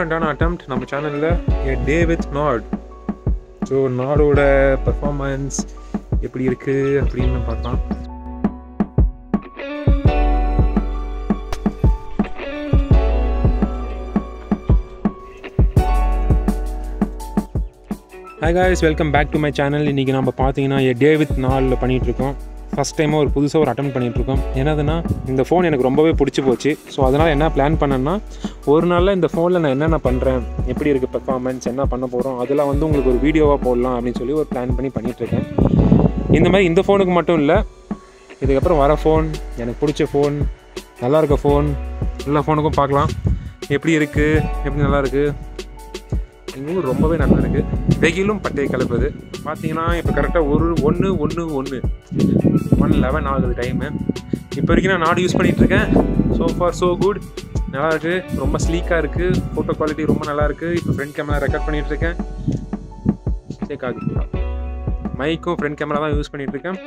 டிஃப்ரெண்ட்டான அட்டம்ப்ட் நம்ம சேனலில் a day with Nord so நாடோட performance எப்படி இருக்குது அப்படின்னு பார்க்கலாம். Hi guys welcome back to my channel இன்றைக்கி நம்ம பார்த்தீங்கன்னா ஏ டே வித் நாளில் பண்ணிகிட்ருக்கோம் ஃபஸ்ட் டைமாக ஒரு புதுசாக ஒரு அட்டன் பண்ணிகிட்ருக்கோம் என்னதுன்னா இந்த ஃபோன் எனக்கு ரொம்பவே பிடிச்சி போச்சு. ஸோ அதனால் என்ன பிளான் பண்ணேன்னா ஒரு நாளில் இந்த ஃபோனில் நான் என்னென்ன பண்ணுறேன் எப்படி இருக்குது பெர்ஃபார்மன்ஸ் என்ன பண்ண போகிறோம் அதெல்லாம் வந்து உங்களுக்கு ஒரு வீடியோவாக போடலாம் அப்படின்னு சொல்லி ஒரு பிளான் பண்ணி பண்ணிகிட்ருக்கேன் இந்த மாதிரி இந்த ஃபோனுக்கு மட்டும் இல்லை இதுக்கப்புறம் வர ஃபோன் எனக்கு பிடிச்ச ஃபோன் நல்லா இருக்க ஃபோன் எல்லா ஃபோனுக்கும் பார்க்கலாம். எப்படி இருக்குது எப்படி நல்லா இருக்குது எங்கள் ரொம்பவே நல்லா இருக்குது வெயிலும் பட்டையை கலப்புது பார்த்தீங்கன்னா இப்போ கரெக்டாக ஒரு ஒன்று ஒன்று ஒன்று ஒன் லெவன் ஆகுது டைமு இப்போ வரைக்கும் நான் நாடு யூஸ் பண்ணிகிட்டு இருக்கேன் ஸோ ஃபார் ஸோ குட் நல்லா இருக்குது ரொம்ப ஸ்லீக்காக இருக்குது ஃபோட்டோ குவாலிட்டி ரொம்ப நல்லா இருக்குது இப்போ ஃப்ரண்ட் கேமரா ரெக்கார்ட் பண்ணிகிட்டு இருக்கேன் சேக் ஆகுது. மைக்கும் ஃப்ரண்ட் கேமரா தான் யூஸ் பண்ணிகிட்டு இருக்கேன்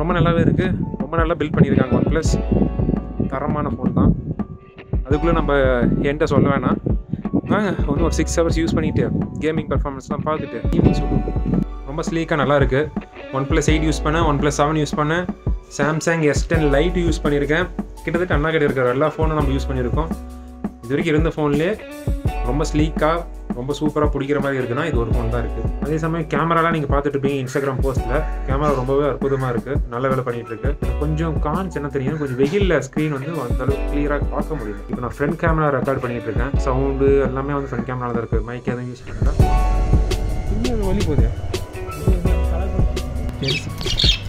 ரொம்ப நல்லாவே இருக்குது ரொம்ப நல்லா பில்ட் பண்ணியிருக்காங்க ஒன் ப்ளஸ் தரமான ஃபோன் தான். அதுக்குள்ளே நம்ம என்கிட்ட சொல்ல வேணாம். வாங்க ஒன்று ஒரு சிக்ஸ் ஹவர்ஸ் யூஸ் பண்ணிவிட்டு கேமிங் பர்ஃபார்மன்ஸ்லாம் பார்த்துட்டு ஈவினிங் சொல்லுவோம். ரொம்ப ஸ்லீக்காக நல்லா இருக்குது ஒன் ப்ளஸ் எயிட் யூஸ் பண்ணேன் ஒன் ப்ளஸ் செவன் யூஸ் பண்ணேன். Samsung S ten lite use பண்ணியிருக்கேன். கிட்டத்தட்ட அண்ணா கிட்ட இருக்கிற எல்லா ஃபோனும் நம்ம யூஸ் பண்ணியிருக்கோம். இது வரைக்கும் இருந்த ஃபோன்லேயே ரொம்ப ஸ்லீக்காக ரொம்ப சூப்பராக பிடிக்கிற மாதிரி இருக்குன்னா இது ஒரு ஃபோன் தான் இருக்குது அதே சமயம் கேமராலாம் நீங்கள் பார்த்துட்டு இருப்பீங்க இன்ஸ்டாகிராம் போஸ்ட்டில் கேமரா ரொம்பவே அற்புதமாக இருக்குது நல்ல வேலை பண்ணிகிட்டு இருக்கு. கொஞ்சம் கான்ஸ் என்ன தெரியும்? கொஞ்சம் வெயிலில் ஸ்க்ரீன் வந்து அந்த அளவுக்கு கிளியராக பார்க்க முடியல. இப்போ நான் ஃப்ரண்ட் கேமரா ரெக்கார்ட் பண்ணிகிட்டு இருக்கேன். சவுண்டு எல்லாமே வந்து ஃப்ரண்ட் கேமரா தான் இருக்குது மைக் எதுவும் யூஸ் பண்ணல. இன்னும் வழி போதே ஒன்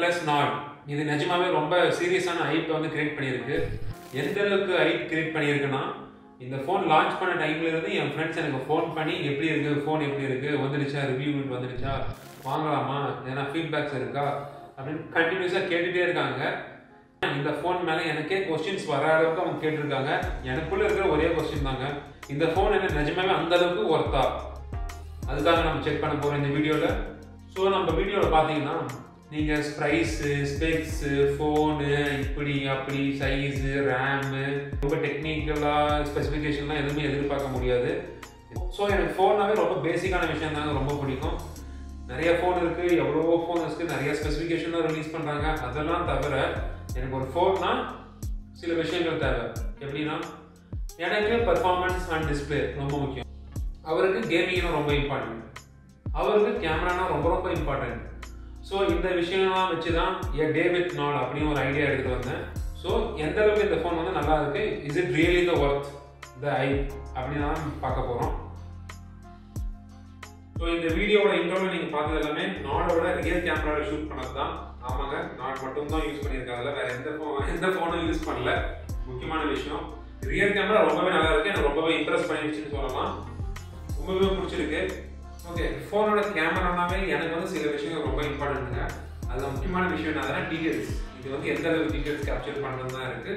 ப்ளஸ் நாட் இது நிஜமாவே ரொம்ப சீரியஸான ஹைப் வந்து கிரியேட் பண்ணியிருக்கு. எந்த அளவுக்கு ஹைப் கிரியேட் பண்ணியிருக்குன்னா இந்த ஃபோன் லான்ச் பண்ண டைம்ல இருந்து என் ஃப்ரெண்ட்ஸ் எனக்கு ஃபோன் பண்ணி எப்படி இருக்கு? ஃபோன் எப்படி இருக்கு? வந்துடுச்சா? ரிவ்யூ வந்துடுச்சா? வாங்கலாமா? ஏன்னா ஃபீட்பேக்ஸ் இருக்கா? அப்படின்னு கண்டினியூஸாக கேட்டுகிட்டே இருக்காங்க. இந்த ஃபோன் மேலே எனக்கே கொஸ்டின்ஸ் வர அளவுக்கு அவங்க கேட்டிருக்காங்க. எனக்குள்ள இருக்கிற ஒரே கொஸ்டின் தாங்க. இந்த ஃபோன் என்ன நிஜமாவே அந்த அளவுக்கு ஒர்த்தா அதுக்காக நம்ம செக் பண்ண போகிறோம் இந்த வீடியோவில் ஸோ நம்ம வீடியோவில் பார்த்தீங்கன்னா நீங்கள் ப்ரைஸு ஸ்பெக்ஸு ஃபோனு இப்படி அப்படி சைஸு ரேமு ரொம்ப டெக்னிக்கலாக ஸ்பெசிஃபிகேஷன்லாம் எதுவுமே எதிர்பார்க்க முடியாது. ஸோ எனக்கு ஃபோன்னாவே ரொம்ப பேசிக்கான விஷயம் தாங்க ரொம்ப பிடிக்கும். நிறைய ஃபோன் இருக்குது எவ்வளவோ ஃபோன் இருக்குது நிறைய ஸ்பெசிஃபிகேஷன்லாம் ரிலீஸ் பண்ணுறாங்க அதெல்லாம் தவிர எனக்கு ஒரு ஃபோன்னா சில விஷயங்கள் தேவை. எப்படின்னா எனக்கு பர்ஃபார்மன்ஸ் அண்ட் டிஸ்பிளே ரொம்ப முக்கியம். அவருக்கு கேமிங்னா ரொம்ப இம்பார்ட்டன்ட் அவருக்கு கேமரானா ரொம்ப ரொம்ப இம்பார்ட்டன்ட் ஸோ இந்த விஷயம்லாம் வச்சு தான் ஏ டே வித் நாள் அப்படின்னு ஒரு ஐடியா எடுத்து வந்தேன். ஸோ எந்த அளவுக்கு இந்த ஃபோன் வந்து நல்லா இருக்கு? Is it really the worth the I அப்படின்னு தான் பார்க்க போகிறோம் ஸோ இந்த வீடியோவோட இன்ட்ரோவில் நீங்கள் பார்த்தது எல்லாமே நாடோட ரியல் கேமராவில் ஷூட் பண்ணது தான் ஆமாங்க நாட் மட்டும் தான் யூஸ் பண்ணியிருக்காங்க வேறு எந்த ஃபோன் எந்த ஃபோனும் யூஸ் பண்ணல. முக்கியமான விஷயம் ரியல் கேமரா ரொம்பவே நல்லா இருக்கு. எனக்கு ரொம்பவே இம்ப்ரெஸ் பண்ணிடுச்சுன்னு சொல்லலாம். ரொம்பவே பிடிச்சிருக்கு. ஓகே ஃபோனோட கேமரானாவே எனக்கு வந்து சில விஷயங்கள் ரொம்ப இம்பார்ட்டண்ட்டுங்க அதில் முக்கியமான விஷயம் என்னதுன்னா டீட்டெயில்ஸ் இது வந்து எந்த அளவுக்கு டீட்டெயில்ஸ் கேப்சர் பண்ணுறது தான் இருக்கு.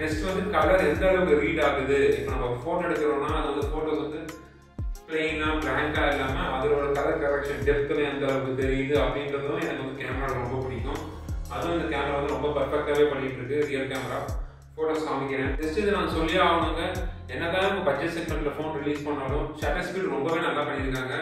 நெக்ஸ்ட் வந்து கலர் எந்த அளவுக்கு ரீட் ஆகுது? இப்போ நம்ம ஃபோட்டோ எடுக்கிறோம்னா அது வந்து ஃபோட்டோஸ் வந்து பிளெயினாக பிளாங்காக இல்லாமல் அதோட கலர் கரெக்ஷன் டெப்த்தில் எந்த அளவுக்கு தெரியுது அப்படின்றதும் எனக்கு வந்து கேமரா ரொம்ப பிடிக்கும். அதுவும் இந்த கேமரா வந்து ரொம்ப பர்ஃபெக்டாகவே பண்ணிட்டு இருக்கு ரியல் கேமரா ஃபோட்டோஸ் காமிக்கிறேன். ஜஸ்ட் இது நான் சொல்லி ஆகணுங்க. என்னதான் இப்போ பட்ஜெட் செக்மெண்ட்ல ஃபோன் ரிலீஸ் பண்ணாலும் ஷட்டர் ஸ்பீட் ரொம்பவே நல்லா பண்ணியிருக்காங்க.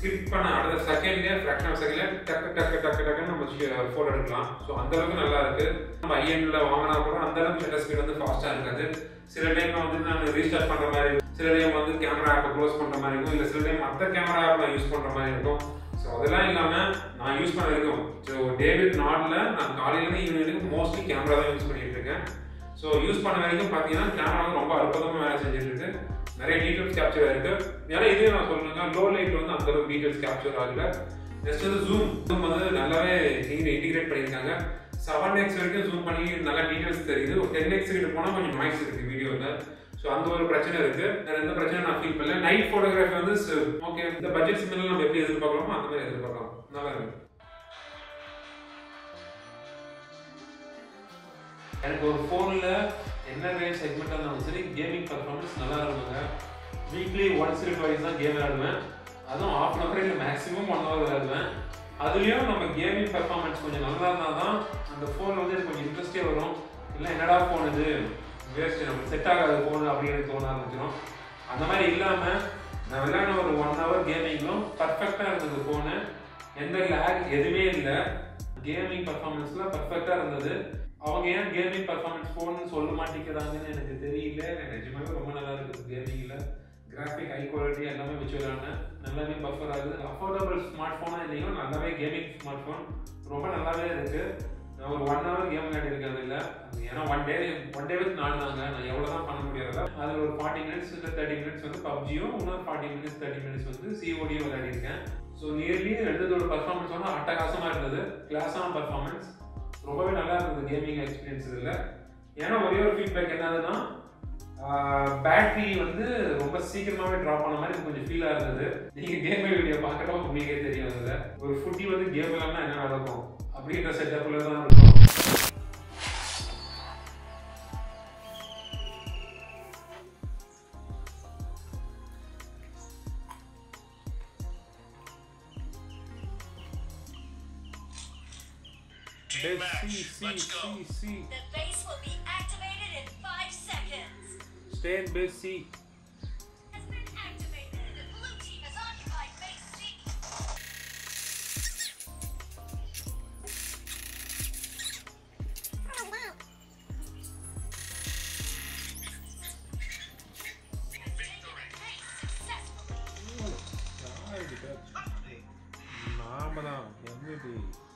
கிளிக் பண்ண அடுத்த செகண்ட்லேயே ஃப்ராக்ஷன் ஆஃப் செகண்ட்ல டக்கு டக்கு டக்கு டக்குன்னு நம்ம ஃபோட்டோ எடுக்கலாம். ஸோ அந்த அளவுக்கு நல்லா இருக்கு. நம்ம ஐஎன்ல வாங்கினா கூட அந்த அளவுக்கு ஷட்டர் ஸ்பீட் வந்து ஃபாஸ்ட்டாக இருக்காது. சில டைம் வந்து நான் ரீஸ்டார்ட் பண்ணுற மாதிரி சில டைம் வந்து கேமரா ஆப்பை க்ளோஸ் பண்ணுற மாதிரி இருக்கும். இல்லை சில டைம் மற்ற கேமரா ஆப் நான் யூஸ் பண்ணுற மாதிரி இருக்கும். ஸோ அதெல்லாம் இல்லாமல் நான் யூஸ் பண்ண வரைக்கும் ஸோ டேவிட் நாட்ல நான் காலையிலேருந்து ஈவினிங் மோஸ்ட்லி கேமரா தான் யூஸ் பண்ணிட்டு இருக்கேன். ஸோ யூஸ் பண்ண வரைக்கும் பார்த்தீங்கன்னா கேமரா வந்து ரொம்ப அற்புதமாக வேலை செஞ்சுட்டு இருக்கு நிறைய டீட்டெயில்ஸ் கேப்சர் ஆயிருக்கு. ஏன்னா இதே நான் சொல்லுங்க லோ லைட்ல வந்து அந்த அளவுக்கு டீட்டெயில்ஸ் கேப்சர் ஆகல. நெக்ஸ்ட் வந்து ஜூம் ஜூம் வந்து நல்லாவே இன்டிகிரேட் பண்ணியிருக்காங்க. செவன் எக்ஸ் வரைக்கும் ஜூம் பண்ணி நல்லா டீட்டெயில்ஸ் தெரியுது. ஒரு டென் எக்ஸ் கிட்ட போனால் கொஞ்சம் நாய்ஸ் இருக்கு வீடியோவில் ஸோ அந்த ஒரு பிரச்சனை இருக்கு. வேற எந்த பிரச்சனை நான் ஃபீல் பண்ணல. நைட் ஃபோட்டோகிராஃபி வந்து ஓகே இந்த பட்ஜெட் சிம்பிள் நம்ம எப்படி எதிர்பார்க்கலாமோ அந்த மாதிரி எதிர்பார்க்கலாம். நல்லா இருக்கு. எனக்கு ஒரு ஃபோனில் என்ன ரேஞ்ச் செக்மெண்ட்டாக இருந்தாலும் சரி கேமிங் பர்ஃபார்மன்ஸ் நல்லா இருக்குங்க. வீக்லி ஒன்ஸ் த்ரீ டுவைஸ் தான் கேம் விளையாடுவேன். அதுவும் ஆஃப் அன் ஹவர் இல்லை மேக்ஸிமம் ஒன் ஹவர் விளையாடுவேன். அதுலேயும் நம்ம கேமிங் பர்ஃபார்மன்ஸ் கொஞ்சம் நல்லா இருந்தால் தான் அந்த ஃபோன் வந்து எனக்கு கொஞ்சம் இன்ட்ரெஸ்டே வரும். இல்லை என்னடா ஃபோன் இது? வேஸ்ட் நம்ம செட் ஆகாத ஃபோன் அப்படின்னு தோண ஆரம்பிச்சிடும் அந்த மாதிரி இல்லாமல் நான் விளையாடின ஒரு ஒன் ஹவர் கேமிங்கும் பர்ஃபெக்டாக இருந்தது ஃபோனு எந்த லேக் எதுவுமே இல்லை. கேமிங் பர்ஃபார்மன்ஸ்லாம் பர்ஃபெக்டாக இருந்தது. அவங்க ஏன் கேமிங் பர்ஃபார்மன்ஸ் ஃபோன் சொல்ல மாட்டேங்கிறாங்கன்னு எனக்கு தெரியல. எனக்கு நிஜமாவே ரொம்ப நல்லா இருக்குது கேமிங்கில் கிராஃபிக் ஹை குவாலிட்டி எல்லாமே வச்சு நல்லாவே பஃபர் ஆகுது. அஃபோர்டபுள் ஸ்மார்ட் ஃபோனாக இல்லையும் நல்லாவே கேமிங் ஸ்மார்ட் ஃபோன் ரொம்ப நல்லாவே இருக்குது நான் ஒரு ஒன் ஹவர் கேம் விளையாடிருக்கிறது இல்லை. ஏன்னா one day one day with நாலு தாங்க நான் எவ்வளோ தான் பண்ண முடியாது அதில் ஒரு ஃபார்ட்டி மினிட்ஸ் இல்லை தேர்ட்டி மினிட்ஸ் வந்து பப்ஜியும் இன்னொரு ஃபார்ட்டி மினிட்ஸ் தேர்ட்டி மினிட்ஸ் வந்து சிஓடியும் விளையாடிருக்கேன். ஸோ நியர்லி எடுத்ததோட பர்ஃபார்மன்ஸ் வந்து அட்டகாசமாக இருந்தது. கிளாஸான பர்ஃபார்மன்ஸ் ரொம்பவே நல்லா இருந்தது கேமிங் எக்ஸ்பீரியன்ஸ் இதில். ஏன்னா ஒரே ஒரு ஃபீட்பேக் என்னதுன்னா பேட்ரி வந்து ரொம்ப சீக்கிரமாகவே ட்ராப் பண்ண மாதிரி கொஞ்சம் ஃபீலாக இருந்தது. நீங்கள் கேம் வீடியோ பார்க்கறப்ப உங்களுக்கே தெரியும் அதில். ஒரு ஃபுட்டி வந்து கேம் விளாட்னா என்ன நடக்கும்? அப்படின்ற செட்டப்பில் தான் இருக்கும் Team match, let's go. C, The base will be activated in five seconds. stay in தான் MVP.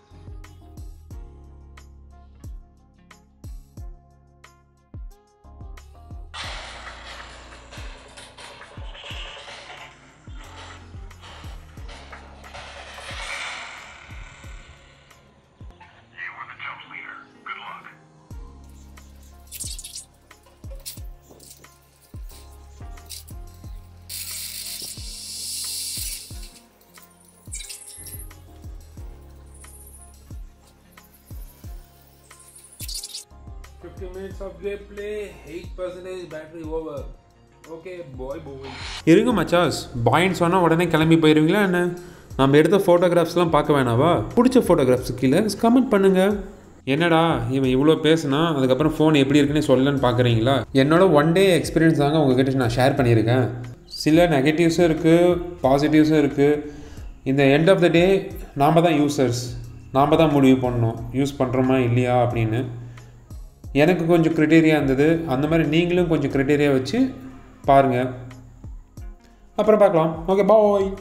இருங்க மச்சாஸ். பாயின்னு சொன்னால் உடனே கிளம்பி போயிருவீங்களா என்ன? நம்ம எடுத்த ஃபோட்டோகிராஃப்ஸ்லாம் பார்க்க வேணாவா? பிடிச்ச ஃபோட்டோகிராஃப்ஸ் கீழே கமெண்ட் பண்ணுங்க. என்னடா இவன் இவ்வளோ பேசுனா அதுக்கப்புறம் ஃபோன் எப்படி இருக்குன்னு சொல்லலன்னு பார்க்குறீங்களா? என்னோட ஒன் டே எக்ஸ்பீரியன்ஸ் தாங்க உங்ககிட்ட நான் ஷேர் பண்ணியிருக்கேன். சில நெகட்டிவ்ஸும் இருக்குது பாசிட்டிவ்ஸும் இருக்குது இந்த எண்ட் ஆஃப் த டே நாம் தான் யூசர்ஸ் நாம் தான் முடிவு பண்ணணும். யூஸ் பண்ணுறோமா இல்லையா அப்படின்னு. எனக்கு கொஞ்சம் க்ரிட்டேரியா இருந்தது. அந்த மாதிரி நீங்களும் கொஞ்சம் க்ரிட்டேரியா வச்சு பாருங்கள் அப்புறம் பார்க்கலாம். Okay bye